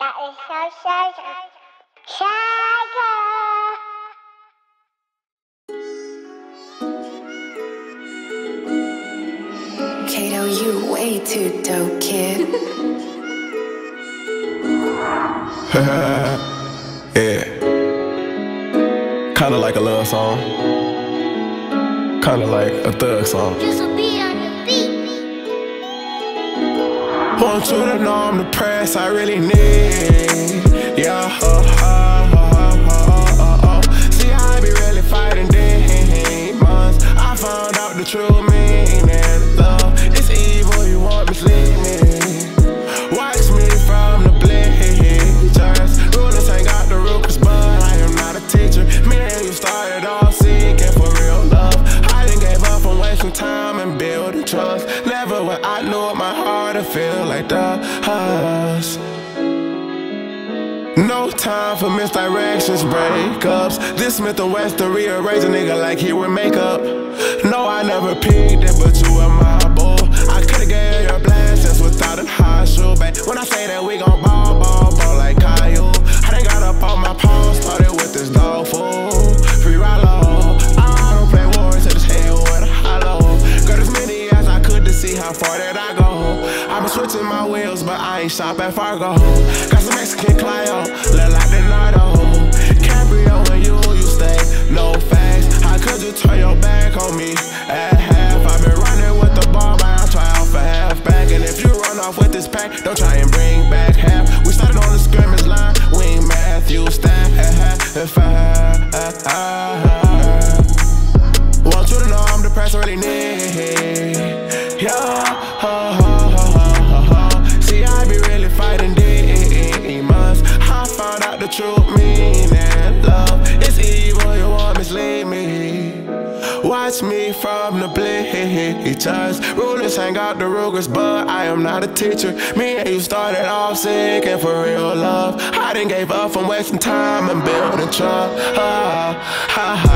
That is so shy. Shy girl. Kato, you way too dope, kid. yeah. Kinda like a love song. Kinda like a thug song. Want you to know I'm the press I really need. Yeah. Uh, uh, uh, uh, uh, See, I be really fighting demons. I found out the true meaning. Love is evil, you won't mislead me. Watch me from the bleachers. Rulers ain't got the roots, but I am not a teacher. Me and you started off seeking for real love. I didn't give up on wasting time and building trust. Never would I know my heart to feel No time for misdirections, breakups. This Smith and Wesson rearrange a nigga like he wear makeup. No, I never peeked it, but you were my boo. I could've gave your blessings without a high shoe, babe. When I say that we gon' ball, ball, ball like Caillou. I done got up on my paws, started with this dog fool. Free low. I don't play wars, I just hang with a hollow. Got as many as I could to see how far that I go. My wheels, but I ain't shop at Fargo. Got some Mexican Clio, look like Leonardo. Cabrio and you, you stay no facts. How could you turn your back on me at half? I've been running with the ball, but I'll try out for half back. And if you run off with this pack, don't try and bring back half. We started on the scrimmage line, we ain't Matthew Stafford. Want you to know I'm the press I really need. Yeah. True meaning. Love is evil, you won't mislead me. Watch me from the bleachers. Rulers hang out the Rugers, but I am not a teacher. Me and you started off seeking for real love. I didn't give up on wasting time and building trust. Ha, ha, ha.